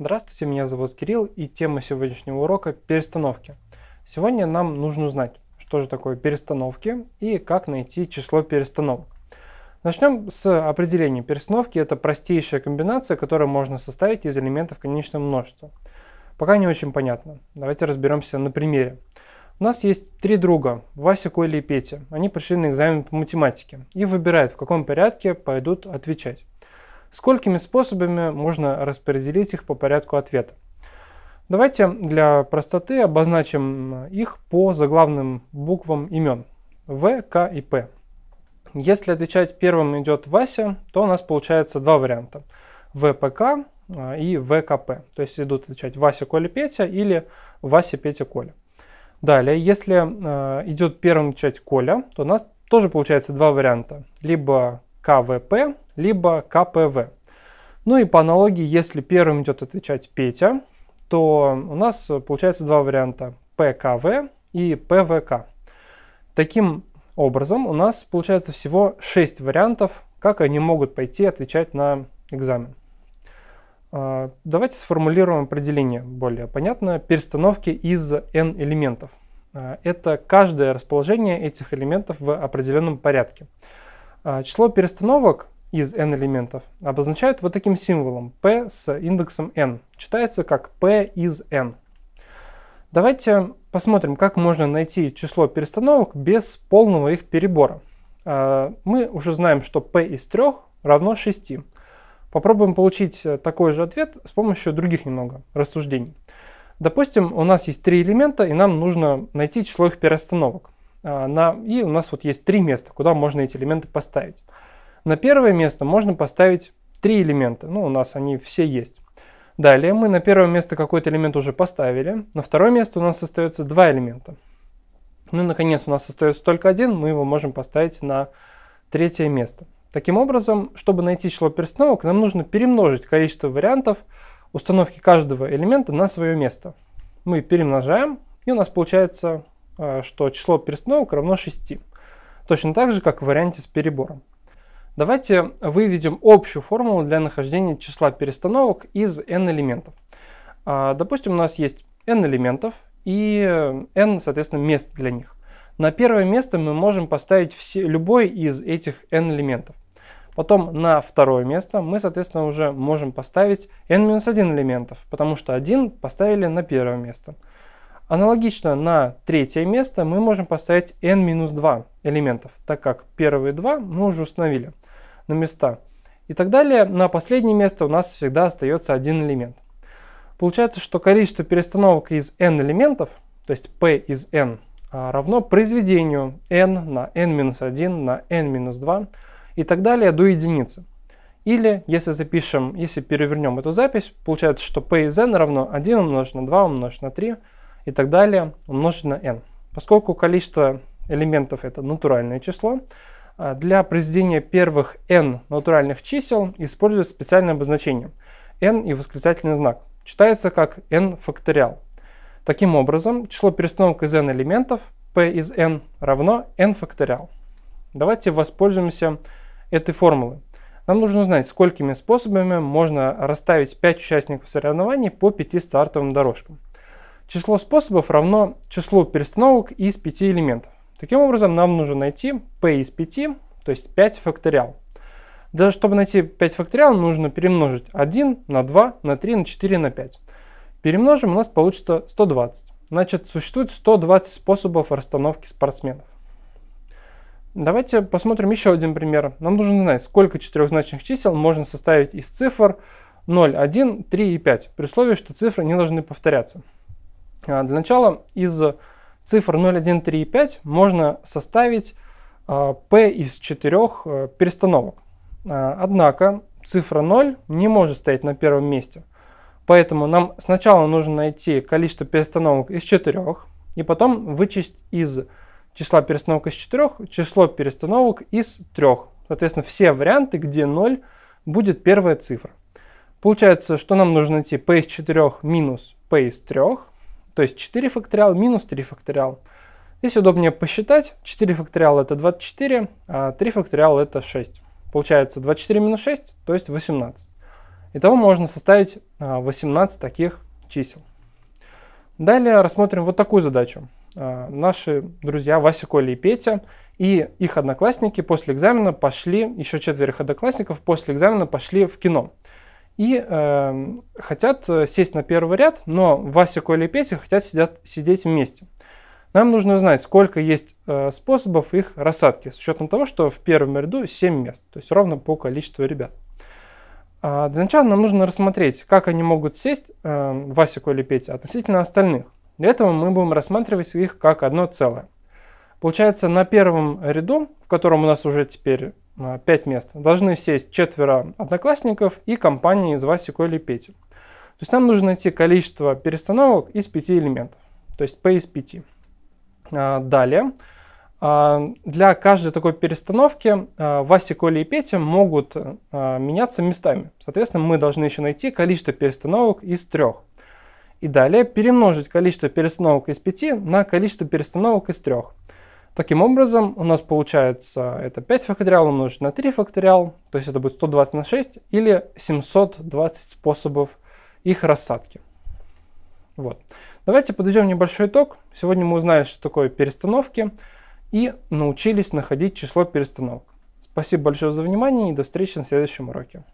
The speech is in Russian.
Здравствуйте, меня зовут Кирилл и тема сегодняшнего урока – перестановки. Сегодня нам нужно узнать, что же такое перестановки и как найти число перестановок. Начнем с определения. Перестановки – это простейшая комбинация, которую можно составить из элементов конечного множества. Пока не очень понятно. Давайте разберемся на примере. У нас есть три друга – Вася, Коля и Петя. Они пришли на экзамен по математике и выбирают, в каком порядке пойдут отвечать. Сколькими способами можно распределить их по порядку ответа? Давайте для простоты обозначим их по заглавным буквам имен В, К и П. Если отвечать первым идет Вася, то у нас получается два варианта. ВПК а, и ВКП. То есть идут отвечать Вася, Коля, Петя или Вася, Петя, Коля. Далее, если э, идет первым отвечать Коля, то у нас тоже получается два варианта. Либо КВП, либо КПВ. Ну и по аналогии, если первым идет отвечать Петя, то у нас получается два варианта ПКВ и ПВК. Таким образом, у нас получается всего 6 вариантов, как они могут пойти отвечать на экзамен. А, давайте сформулируем определение более понятно. Перестановки из n элементов. А, это каждое расположение этих элементов в определенном порядке. А, число перестановок из n элементов обозначают вот таким символом p с индексом n. Читается как p из n. Давайте посмотрим, как можно найти число перестановок без полного их перебора. А, мы уже знаем, что p из 3 равно 6. Попробуем получить такой же ответ с помощью других немного рассуждений. Допустим, у нас есть три элемента, и нам нужно найти число их перестановок. А, и у нас вот есть три места, куда можно эти элементы поставить. На первое место можно поставить три элемента. Ну, у нас они все есть. Далее мы на первое место какой-то элемент уже поставили. На второе место у нас остается два элемента. Ну и наконец у нас остается только один, мы его можем поставить на третье место. Таким образом, чтобы найти число перестановок, нам нужно перемножить количество вариантов установки каждого элемента на свое место. Мы перемножаем, и у нас получается, что число перестановок равно 6. Точно так же, как в варианте с перебором. Давайте выведем общую формулу для нахождения числа перестановок из n элементов. А, допустим, у нас есть n элементов и n, соответственно, мест для них. На первое место мы можем поставить все, любой из этих n элементов. Потом на второе место мы, соответственно, уже можем поставить n-1 элементов, потому что 1 поставили на первое место. Аналогично на третье место мы можем поставить n-2 элементов, так как первые два мы уже установили на места. И так далее. На последнее место у нас всегда остается один элемент. Получается, что количество перестановок из n элементов, то есть p из n, а, равно произведению n на n-1 на n-2 и так далее до единицы. Или, если запишем, если перевернем эту запись, получается, что p из n равно 1 умножить на 2 умножить на 3 и так далее умножить на n. Поскольку количество элементов это натуральное число, а, для произведения первых n натуральных чисел используют специальное обозначение n и восклицательный знак. Читается как n факториал. Таким образом, число перестановок из n элементов p из n равно n факториал. Давайте воспользуемся этой формулой. Нам нужно знать, сколькими способами можно расставить 5 участников соревнований по 5 стартовым дорожкам. Число способов равно числу перестановок из 5 элементов. Таким образом, нам нужно найти p из 5, то есть 5 факториал. Для чтобы найти 5 факториал, нужно перемножить 1 на 2, на 3, на 4, на 5. Перемножим, у нас получится 120. Значит, существует 120 способов расстановки спортсменов. Давайте посмотрим еще один пример. Нам нужно знать, сколько четырехзначных чисел можно составить из цифр 0, 1, 3 и 5, при условии, что цифры не должны повторяться. А, для начала из цифр 0, 1, 3 и 5 можно составить э, p из четырех э, перестановок. Э, однако цифра 0 не может стоять на первом месте. Поэтому нам сначала нужно найти количество перестановок из четырех, и потом вычесть из числа перестановок из четырех число перестановок из трех. Соответственно, все варианты, где 0 будет первая цифра. Получается, что нам нужно найти p из 4 минус p из 3, то есть 4 факториал минус 3 факториал. Здесь удобнее посчитать. 4 факториал это 24, а 3 факториал это 6. Получается 24 минус 6, то есть 18. Итого можно составить 18 таких чисел. Далее рассмотрим вот такую задачу. Наши друзья Вася, Коля и Петя и их одноклассники после экзамена пошли, еще четверых одноклассников после экзамена пошли в кино. И э, хотят сесть на первый ряд, но Вася, Коля и Петя хотят сидят, сидеть вместе. Нам нужно узнать, сколько есть э, способов их рассадки, с учетом того, что в первом ряду 7 мест, то есть ровно по количеству ребят. А для начала нам нужно рассмотреть, как они могут сесть, э, Вася, Коля и Петя, относительно остальных. Для этого мы будем рассматривать их как одно целое. Получается, на первом ряду, в котором у нас уже теперь 5 а, мест, должны сесть четверо одноклассников и компания из Васи, Коли и Пети. То есть нам нужно найти количество перестановок из 5 элементов, то есть P из 5. А, далее, а, для каждой такой перестановки Вася, Коля и Петя могут меняться местами. Соответственно, мы должны еще найти количество перестановок из трех. И далее перемножить количество перестановок из 5 на количество перестановок из 3. Таким образом, у нас получается это 5 факториал умножить на 3 факториал, то есть это будет 120 на 6 или 720 способов их рассадки. Вот. Давайте подведем небольшой итог. Сегодня мы узнали, что такое перестановки и научились находить число перестановок. Спасибо большое за внимание и до встречи на следующем уроке.